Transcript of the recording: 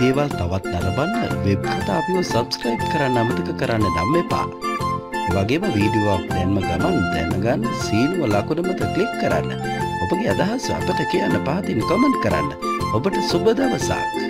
දේවල් තවත් නරබන්න වෙබ් කතා අපිව සබස්ක්‍රයිබ් කරන්න අමතක කරන්න නම් එපා. වගේම වීඩියෝ දැන්ම ගමන් දැනගන්න සීනුව ලකුණ මත ක්ලික් කරන්න. ඔබගේ අදහස් අපට කියන්න පහතින් කමෙන්ට් කරන්න. ඔබට සුබ දවසක්.